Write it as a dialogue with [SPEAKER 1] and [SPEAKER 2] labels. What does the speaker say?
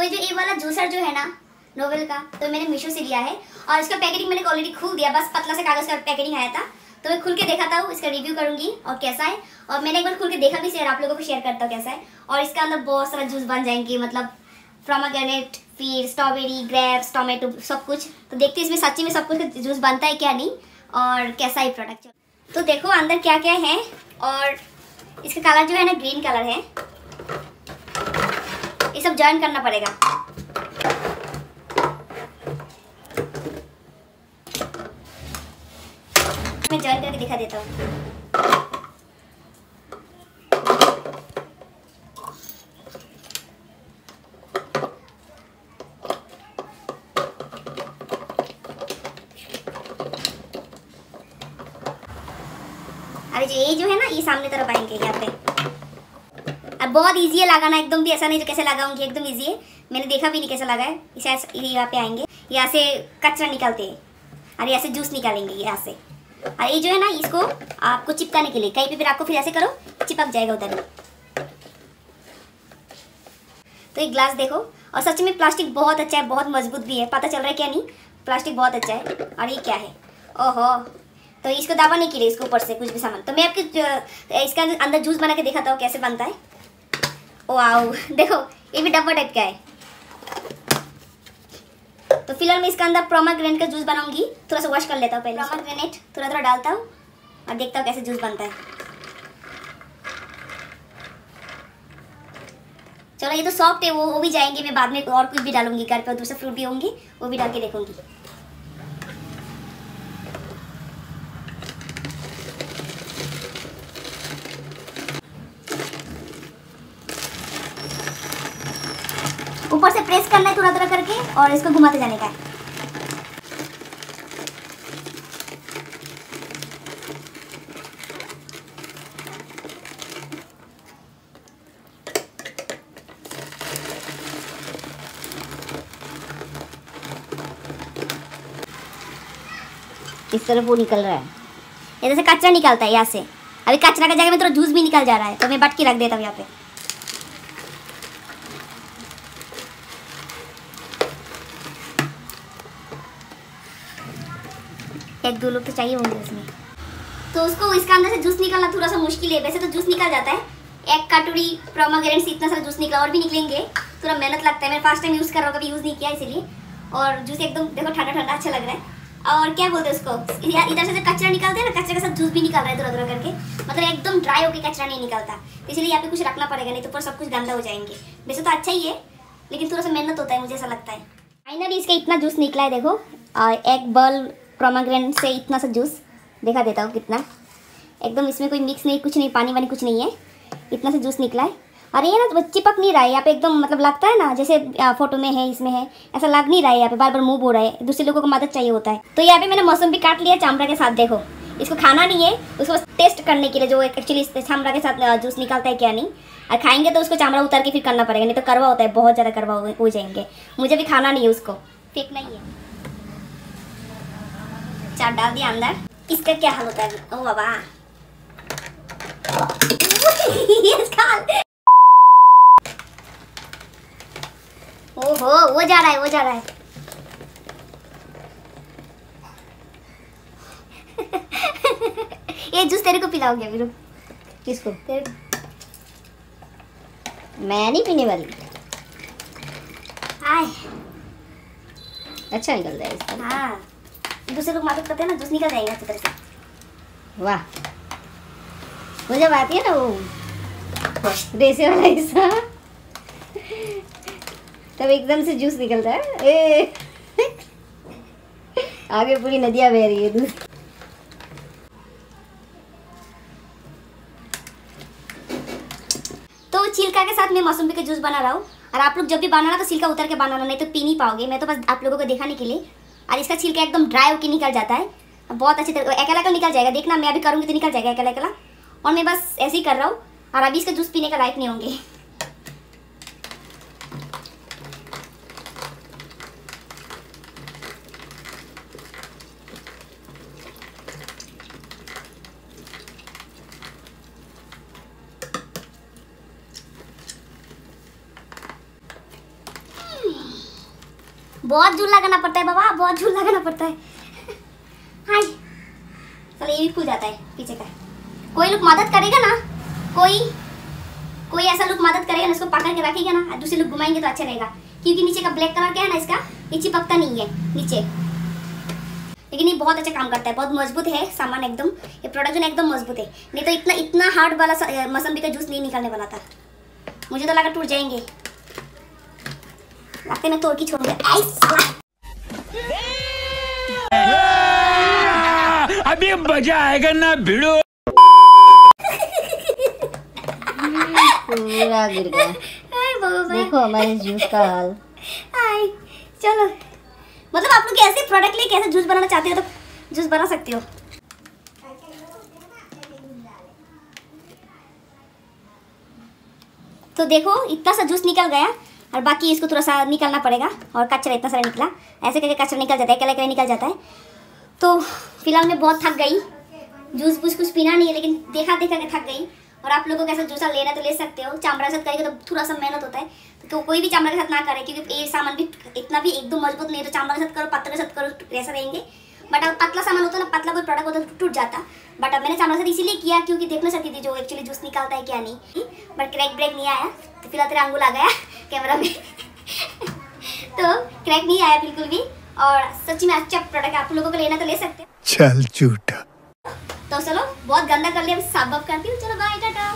[SPEAKER 1] तो ये जो ये वाला जूसर जो है ना नोवेल का तो मैंने मीशो से लिया है। और इसका पैकेटिंग मैंने ऑलरेडी खुल दिया, बस पतला से कागज़ का पैकेटिंग आया था। तो मैं खुल के देखा था, इसका रिव्यू करूँगी और कैसा है। और मैंने एक बार खुल के देखा भी शेयर आप लोगों को शेयर करता हूँ कैसा है। और इसका अंदर बहुत सारा जूस बन जाएँगे मतलब फ्रोमाग्रेनेट फिर स्ट्रॉबेरी ग्रेप्स टोमेटो सब कुछ। तो देखते हैं इसमें सच्ची में सब कुछ जूस बनता है क्या नहीं, और कैसा है प्रोडक्ट तो देखो अंदर क्या क्या है, और इसका कलर जो है ना ग्रीन कलर है। ये सब ज्वाइन करना पड़ेगा। मैं ज्वाइन करके दिखा देता हूँ। अरे जो ये जो है ना, ये सामने तरफ़ आएँगे, यहाँ पे। बहुत इजी है लगाना, एकदम भी ऐसा नहीं जो कैसे लगाऊँगी, एकदम इजी है। मैंने देखा भी नहीं कैसे लगा है। इसे यहाँ पे आएँगे। यहाँ से कचरा निकालते हैं। और यहाँ से जूस निकालेंगे यहाँ से। और ये जो है ना, इसको आपको चिपकाने के लिए, कहीं पे फिर आपको फिर ऐसे करो, चिपक जाएगा उधर तो ये ग्लास देखो। और सच में प्लास्टिक बहुत अच्छा है, बहुत मज़बूत भी है। पता चल रहा है क्या नहीं? प्लास्टिक बहुत अच्छा है। और ये क्या है? ओहो। तो इसको दावा नहीं के लिए इसके ऊपर से कुछ भी सामान। तो मैं आपके इसका अंदर जूस बना के दिखाता हूँ कैसे बनता है। ओ आओ देखो ये भी डब्बा टाइप का है। तो फ़िलहाल मैं इसका अंदर प्रोमाग्रेनेट का जूस बनाऊँगी। थोड़ा सा वॉश कर लेता हूँ पहले। प्रोमाग्रेनेट थोड़ा थोड़ा डालता हूँ और देखता हूँ कैसे जूस बनता है। चलो ये तो सॉफ्ट है वो वो भी जाएँगे। मैं बाद में और कुछ भी डालूँगी घर पे दूसरे फ्रूट भी होंगे वो भी डाल के देखूँगी। ऊपर से प्रेस करना है थोड़ा थोड़ा करके और इसको घुमाते जाने का है। इस तरफ़ वो निकल रहा है। ये जैसे कचरा निकलता है यहाँ से। अभी कचरा का जगह में थोड़ा जूस भी निकल जा रहा है तो मैं बट के रख देता हूँ यहाँ पे। एक दो लोग तो चाहिए होंगे उसमें। तो उसको इसका अंदर से जूस निकालना थोड़ा सा मुश्किल है। वैसे तो जूस निकल जाता है। एक कटोरी प्रोमाग्रेनेट से इतना सारा जूस निकला और भी निकलेंगे। थोड़ा मेहनत लगता है। मैं फ़र्स्ट टाइम यूज़ कर रहा हूँ, कभी यूज़ नहीं किया इसीलिए। और जूस एकदम, देखो ठंडा ठंडा अच्छा लग रहा है। और क्या बोलते हैं उसको? इधर से जो कचरा निकलते हैं ना, कचरे के साथ जूस भी निकल रहा है थोड़ा थोड़ा करके। मतलब एकदम ड्राई होकर कचरा नहीं निकलता। तो इसलिए यहाँ पे कुछ रखना पड़ेगा, नहीं तो ऊपर सब कुछ गंदा हो जाएँगे। वैसे तो अच्छा ही है, लेकिन थोड़ा सा मेहनत होता है, मुझे ऐसा लगता है। फाइनली इसका इतना जूस निकला है, देखो। और एक बल प्रोमाग्रेनेट से इतना सा जूस देखा देता हूँ कितना। एकदम इसमें कोई मिक्स नहीं, कुछ नहीं, पानी वानी कुछ नहीं है। इतना सा जूस निकला है। और ये ना चिपक नहीं रहा है, यहाँ पे एकदम मतलब लगता है ना, जैसे फ़ोटो में है, इसमें है, ऐसा लग नहीं रहा है यहाँ पे बार बार मूव हो रहा है। दूसरे लोगों को मदद चाहिए होता है। तो यहाँ पे मैंने मौसम भी काट लिया, चामड़ा के साथ देखो। इसको खाना नहीं है, उसको टेस्ट करने के लिए जो एक्चुअली चामड़ा के साथ जूस निकलता है क्या नहीं। और खाएँगे तो उसको चामड़ा उतार के फिर करना पड़ेगा, नहीं तो करवा होता है, बहुत ज़्यादा करवा हो हो जाएँगे। मुझे भी खाना नहीं है उसको। फेंकना ही है। चाट डाल दिया अंदर। इसका क्या हाल होता है? ओ बाबा। ओहो वो जा रहा है वो जा रहा है। ये जूस तेरे को पिलाओगे अभी रुक।
[SPEAKER 2] किसको?
[SPEAKER 1] तेरे को।
[SPEAKER 2] मैं नहीं पीने वाली।
[SPEAKER 1] आए।
[SPEAKER 2] अच्छा निकल रहा है इसका।
[SPEAKER 1] हाँ। दूसरे लोग मदद करते हैं ना जूस निकल जाएगा अच्छी तरह से।
[SPEAKER 2] वाह। वो जब आती है ना वो रेसे वाला हिस्सा तब एकदम से जूस निकलता है। ए। आगे पूरी नदियाँ बह रही है दूध
[SPEAKER 1] तो छिलका के साथ मैं मौसम्बी का जूस बना रहा हूँ और आप लोग जब भी बनाना तो छिलका उतर के बनाना नहीं तो पी नहीं पाओगे। मैं तो बस आप लोगों को दिखाने के लिए और इसका छिलका एकदम ड्राई होकर निकल जाता है। बहुत अच्छे तरह अकेला का निकल जाएगा। देखना, मैं अभी करूँगी तो निकल जाएगा अकेला अकेला और मैं बस ऐसे ही कर रहा हूँ। और अभी इसका जूस पीने का लायक नहीं होंगे। बहुत झूल लगाना पड़ता है बाबा, बहुत झूल लगाना पड़ता है। हाय। चलो ये भी खुल जाता है, पीछे का। कोई लोग मदद करेगा ना? कोई कोई ऐसा लोग मदद करेगा ना, इसको पकड़ के रखेगा ना, दूसरे लोग घुमाएँगे तो अच्छा रहेगा। क्योंकि नीचे का ब्लैक कलर क्या है ना इसका? ये चिपकता नहीं है, नीचे। लेकिन ये बहुत अच्छा काम करता है, बहुत मज़बूत है सामान एकदम। ये प्रोडक्ट जो एकदम मज़बूत है। नहीं तो इतना इतना हार्ड वाला मौसम्बी का जूस नहीं निकालने वाला था। मुझे तो लगा टूट जाएँगे। लगते मैं तोड़ के आई साला।
[SPEAKER 3] अभी मज़ा आएगा ना भिड़ो।
[SPEAKER 2] पूरा गिर गया। देखो हमारे जूस का हाल।
[SPEAKER 1] आई चलो। मतलब आप लोग ऐसे प्रोडक्ट लेके कैसे जूस बनाना चाहते हो तो जूस बना सकते हो। तो देखो इतना सा जूस निकल गया। और बाकी इसको थोड़ा सा निकालना पड़ेगा और कचरा इतना सारा निकला। ऐसे करके कचरा निकल जाता है कले कले निकल जाता है। तो फ़िलहाल मैं बहुत थक गई। जूस बूस कुछ पीना नहीं है, लेकिन देखा देखा के थक गई। और आप लोगों को ऐसा जूसा लेना तो ले सकते हो। चामड़ा के साथ करेंगे तो थोड़ा सा मेहनत होता है। तो कोई भी चामड़ा के साथ ना करे, क्योंकि ये सामान भी इतना भी एकदम मज़बूत नहीं तो चामड़ा के साथ करो पत्थर के साथ करो, ऐसा रहेंगे। बट अगर पतला सामान होता ना, पतला कोई प्रोडक्ट होता तो टूट जाता। बट अब मैंने चामड़ा साथ इसीलिए किया, क्योंकि देखना सकती थी जो एक्चुअली जूस निकालता है क्या नहीं। बट क्रैक ब्रेक नहीं आया तो फ़िलहाल तेरा अंगुल आ गया। कैमरा में। तो क्रैक नहीं आया बिल्कुल भी और सच में अच्छा प्रोडक्ट आप लोगों को लेना तो ले सकते हैं।
[SPEAKER 3] चल झूठा।
[SPEAKER 1] तो चलो बहुत गंदा कर लिया साफ़ बाफ करती हूँ। चलो बाय टाटा।